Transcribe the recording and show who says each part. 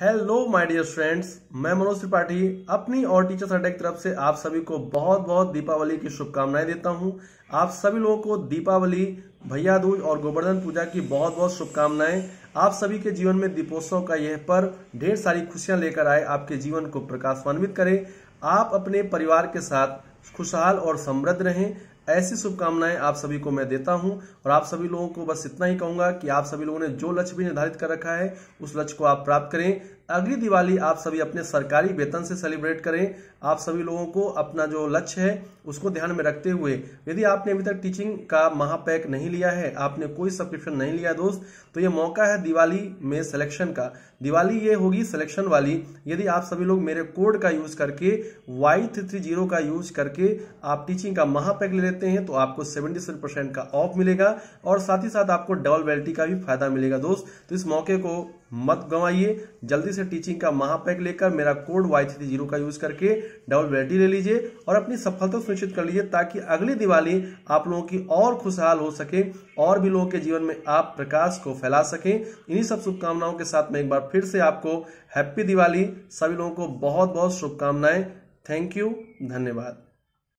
Speaker 1: Hello my dear friends मैं मनोज त्रिपाठी, अपनी और टीचर्स अड्डा की तरफ़ से आप सभी को बहुत बहुत दीपावली की शुभकामनाएँ देता हूँ। आप सभी लोगों को दीपावली भैया दूज और गोवर्धन पूजा की बहुत बहुत शुभकामनाएँ। आप सभी के जीवन में दीपोत्सव का यह पर ढेर सारी खुशियाँ लेकर आए, आपके जीवन को प्रकाशवान्वित करे। आप अपने परिवार के साथ खुशहाल और समृद्ध रहें। ऐसी शुभकामनाएँ आप सभी को मैं देता हूँ और आप सभी लोगों को बस इतना ही कहूँगा कि आप सभी लोगों ने जो लक्ष्य भी निर्धारित कर रखा है, उस लक्ष्य को आप प्राप्त करें। अगली दिवाली आप सभी अपने सरकारी वेतन से सेलिब्रेट करें। आप सभी लोगों को अपना जो लक्ष्य है, उसको ध्यान में रखते हुए, यदि आपने अभी तक टीचिंग का महापैक नहीं लिया है, आपने कोई सब्सक्रिप्शन नहीं लिया दोस्त तो ये मौका है दिवाली में सिलेक्शन का। दिवाली ये होगी सिलेक्शन वाली। यदि आप सभी लोग मेरे कोड का यूज़ करके वाई थ्री ज़ीरो का यूज़ करके आप टीचिंग का महापैक ले लेते हैं तो आपको सेवेंटी सेवन परसेंट का ऑफ़ मिलेगा और साथ ही साथ आपको डबल वेल्टी का भी फ़ायदा मिलेगा दोस्त। तो इस मौके को मत गंवाइए। जल्दी से टीचिंग का महापैक लेकर मेरा कोड वाई थ्री ज़ीरो का यूज़ करके डबल वेल्टी ले लीजिए और अपनी सफलता सुनिश्चित कर लीजिए ताकि अगली दिवाली आप लोगों की और खुशहाल हो सके और भी लोगों के जीवन में आप प्रकाश को फैला सकें। इन्हीं सब शुभकामनाओं के साथ मैं एक बार फिर से आपको हैप्पी दिवाली। सभी लोगों को बहुत बहुत शुभकामनाएँ। थैंक यू धन्यवाद।